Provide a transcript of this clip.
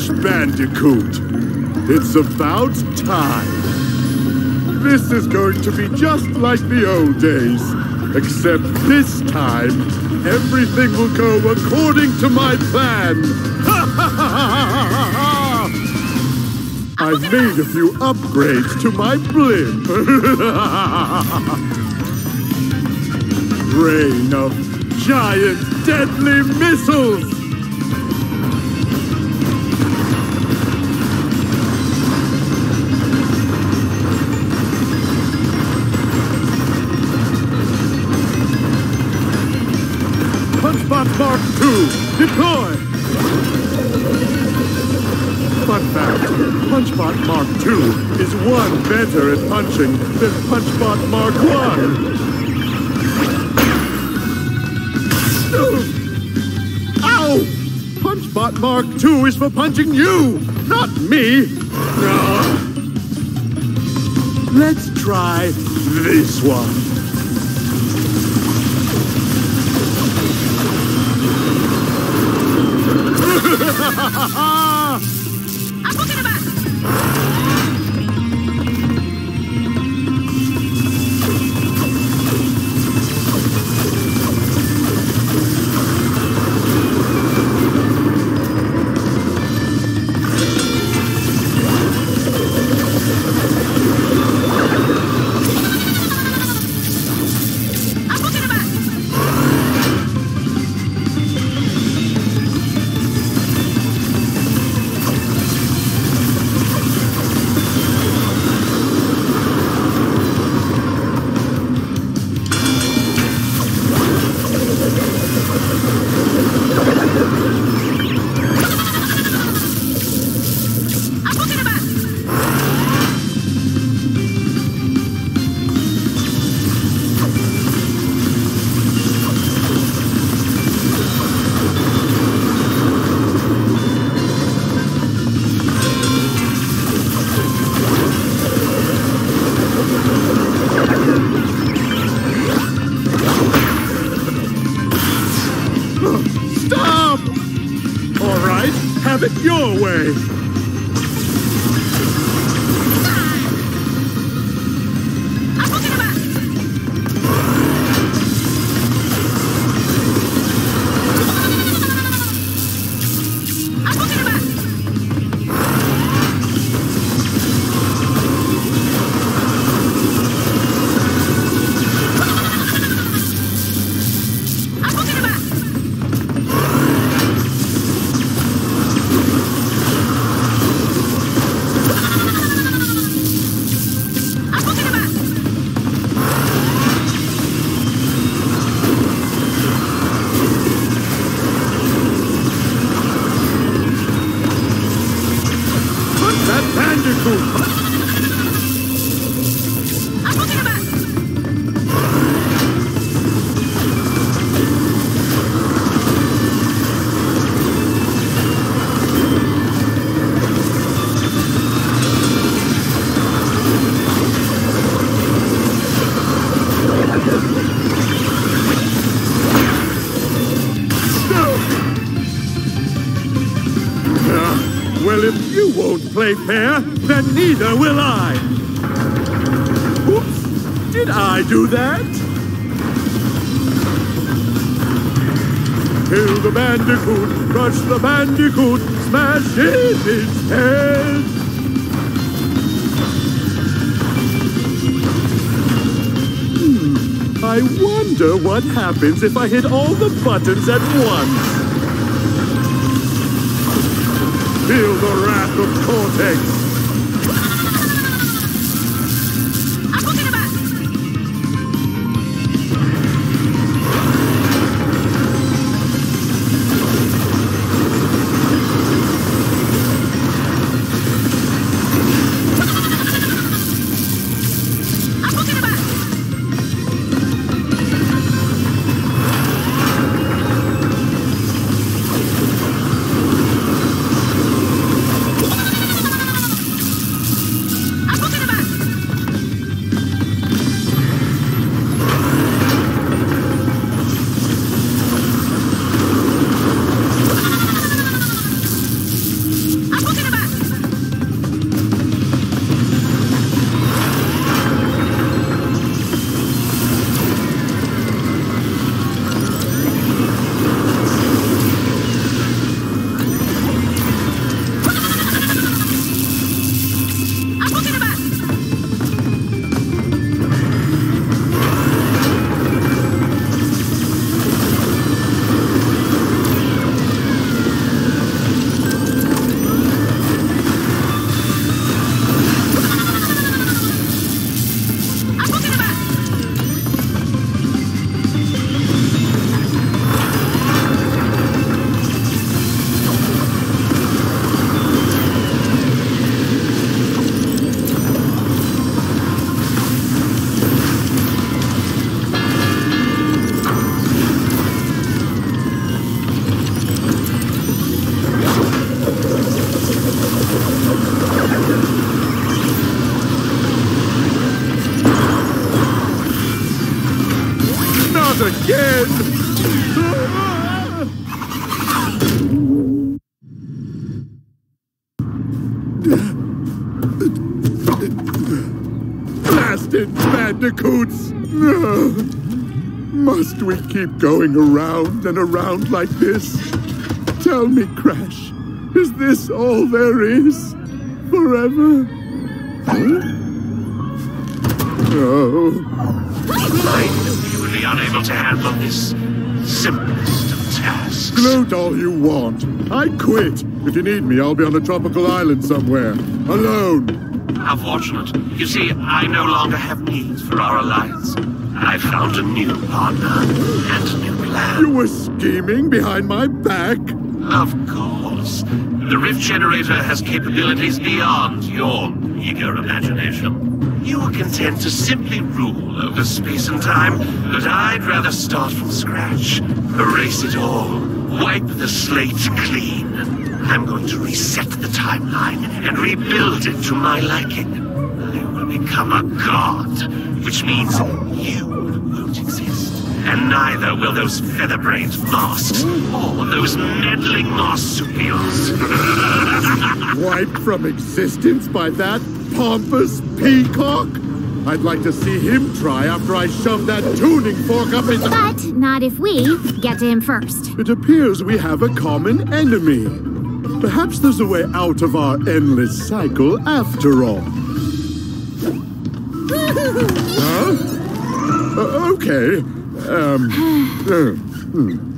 Crash Bandicoot. It's about time. This is going to be just like the old days. Except this time, everything will go according to my plan. I've made a few upgrades to my blimp. Rain of giant deadly missiles! Punchbot Mark II, deploy! Fun fact, Punchbot Mark II is one better at punching than Punchbot Mark I. Ow! Punchbot Mark II is for punching you, not me! Let's try this one. Have it your way. That play fair, then neither will I. Oops, did I do that? Kill the bandicoot, crush the bandicoot, smash in his head. Hmm, I wonder what happens if I hit all the buttons at once. Feel the wrath of Cortex. Bandicoots! Must we keep going around and around like this? Tell me, Crash, is this all there is? Forever? Oh. I'm be unable to handle this simplest of tasks. Gloat all you want. I quit. If you need me, I'll be on a tropical island somewhere. Alone. How fortunate. You see, I no longer have needs for our alliance. I found a new partner and a new plan. You were scheming behind my back? Of course. The Rift Generator has capabilities beyond your eager imagination. You were content to simply rule over space and time, but I'd rather start from scratch. Erase it all. Wipe the slate clean. I'm going to reset the timeline and rebuild it to my liking. I will become a god, which means you won't exist. And neither will those feather-brained masks or those meddling marsupials. Wiped from existence by that pompous peacock? I'd like to see him try after I shove that tuning fork up his... But not if we get to him first. It appears we have a common enemy. Perhaps there's a way out of our endless cycle after all. huh? Uh, okay. Um. uh, hmm.